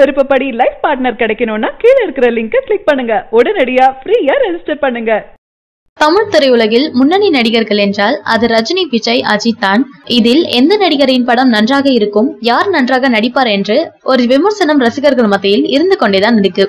விருப்பப்படி life partner கிடைக்கணும்னா கீழே இருக்கிற லிங்கை கிளிக் பண்ணுங்க. உடனடியா ஃப்ரீயா ரெஜிஸ்டர் பண்ணுங்க. தமிழ் திரையுலகில் முன்னணி நடிகர்கள் என்றால் அது ரஜினி விஜய் அஜித் தான். இதில் எந்த நடிகரின் படம் நன்றாக இருக்கும் யார் நன்றாக நடிப்பார் என்று ஒரு விமர்சனம் ரசிகர்கள் மத்தியில் இருந்து கொண்டேதான் இருக்கு.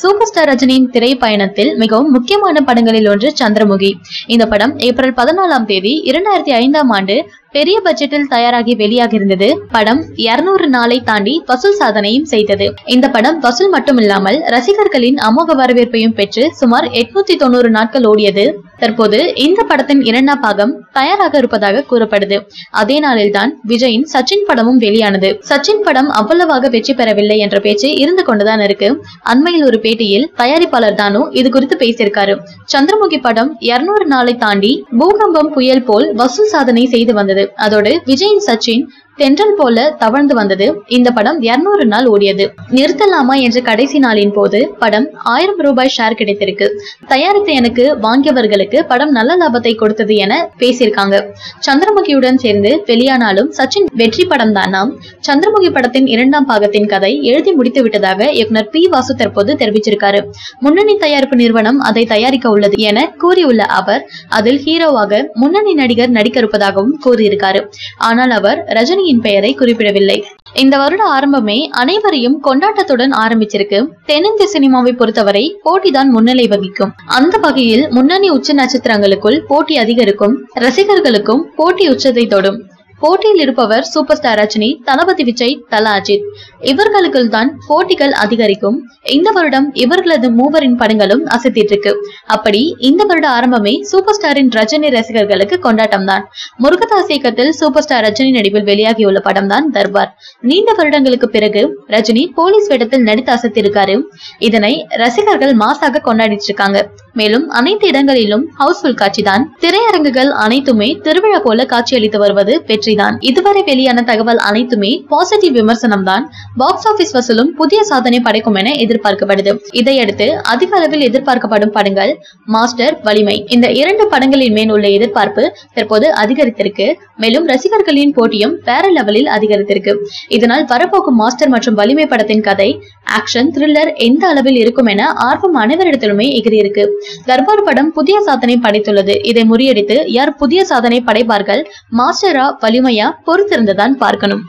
சூப்பர் ஸ்டார் ரஜினியின் திரைப்பயணத்தில் மிகவும் முக்கியமான படங்களில் ஒன்று சந்திரமுகி. இந்த படம் ஏப்ரல் பதினாலாம் தேதி இரண்டாயிரத்தி ஐந்தாம் ஆண்டு பெரிய பட்ஜெட்டில் தயாராகி வெளியாக இருந்தது படம் 200 நாளை தாண்டி வசூல் சாதனையும் செய்தது. இந்த படம் வசூல் மட்டுமில்லாமல் ரசிகர்களின் அமோக வரவேற்பையும் பெற்று சுமார் 890 தொண்ணூறு நாட்கள் ஓடியது. தற்போது இந்த படத்தின் இரண்டாம் பாகம் தயாராக இருப்பதாக கூறப்படுது. அதே நாளில்தான் விஜயின் சச்சின் படமும் வெளியானது. சச்சின் படம் அவ்வளவாக வெற்றி பெறவில்லை என்ற பேச்சு இருந்து கொண்டுதான் இருக்கு. அண்மையில் ஒரு பேட்டியில் தயாரிப்பாளர் தானு இது குறித்து பேசியிருக்காரு. சந்திரமுகி படம் 200 நாளை தாண்டி பூகம்பம் புயல் போல் வசூல் சாதனை செய்து வந்தது. அதோடு விஜயின் சச்சின் தென்றல் போல தவழ்ந்து வந்தது. இந்த படம் 200 நாள் ஓடியது. நிறுத்தலாமா என்ற கடைசி நாளின் போது படம் ஆயிரம் ரூபாய் ஷேர் கிடைத்திருக்கு. தயாரித்த எனக்கு வாங்கியவர்களுக்கு படம் நல்ல லாபத்தை கொடுத்தது என பேசியிருக்காங்க. சந்திரமுகியுடன் சேர்ந்து வெளியானாலும் சச்சின் வெற்றி படம் தானாம் சந்திரமுகி படத்தின் இரண்டாம் பாகத்தின் கதை எழுதி முடித்து விட்டதாக இயக்குனர் பி. வாசு தற்போது தெரிவிச்சிருக்காரு. முன்னணி தயாரிப்பு நிறுவனம் அதை தயாரிக்க உள்ளது என கூறியுள்ள அவர் அதில் ஹீரோவாக முன்னணி நடிகர் நடிக்க இருப்பதாகவும் கூறியிருக்காரு. ஆனால் அவர் ரஜினி அணியின் பெயரை குறிப்பிடவில்லை. இந்த வருட ஆரம்பமே அனைவரையும் கொண்டாட்டத்துடன் ஆரம்பிச்சிருக்கு. தென்னிந்திய சினிமாவை பொறுத்தவரை போட்டிதான் முன்னிலை வகிக்கும். அந்த வகையில் முன்னணி உச்ச நட்சத்திரங்களுக்குள் போட்டி அதிகரிக்கும். ரசிகர்களுக்கும் போட்டி உச்சத்தை தொடும். போட்டியில் இருப்பவர் சூப்பர் ஸ்டார் ரஜினி தளபதி விஜய் தல அஜித். இவர்களுக்குள் தான் போட்டிகள் அதிகரிக்கும். இந்த வருடம் இவர்களது மூவரின் படங்களும் அசத்திட்டு இருக்கு அப்படி இந்த வருட ஆரம்பமே சூப்பர் ஸ்டாரின் ரஜினி ரசிகர்களுக்கு கொண்டாட்டம் தான் முருகதாஸ் இயக்கத்தில் சூப்பர் ஸ்டார் ரஜினி நடிப்பில் வெளியாகியுள்ள படம் தான் தர்பார். நீண்ட வருடங்களுக்கு பிறகு ரஜினி போலீஸ் வேடத்தில் நடித்து அசத்திருக்காரு. இதனை ரசிகர்கள் மாசாக கொண்டாடிட்டு இருக்காங்க மேலும் அனைத்து இடங்களிலும் ஹவுஸ்ஃபுல் காட்சிதான். திரையரங்குகள் அனைத்துமே திருவிழா போல காட்சியளித்து வருவது வெற்றிதான். இதுவரை வெளியான தகவல் அனைத்துமே பாசிட்டிவ் விமர்சனம் தான் பாக்ஸ் ஆபீஸ் வசூலும் புதிய சாதனை படைக்கும் என எதிர்பார்க்கப்படுது. இதையடுத்து அதிக அளவில் எதிர்பார்க்கப்படும் படங்கள் மாஸ்டர் வலிமை இந்த இரண்டு படங்களின் மேல் உள்ள எதிர்பார்ப்பு தற்போது அதிகரித்திருக்கு. மேலும் ரசிகர்களின் போட்டியும் வேற லெவலில் அதிகரித்திருக்கு. இதனால் வரப்போக்கும் மாஸ்டர் மற்றும் வலிமை படத்தின் கதை ஆக்ஷன் த்ரில்லர் எந்த அளவில் இருக்கும் என ஆர்வம் அனைவரிடத்திலுமே எகிரியிருக்கு தர்பார் படம் புதிய சாதனை படைத்துள்ளது. இதை முறியடித்து யார் புதிய சாதனை படைப்பார்கள்? மாஸ்டரா வலிமையா? பொறுத்திருந்துதான் பார்க்கணும்.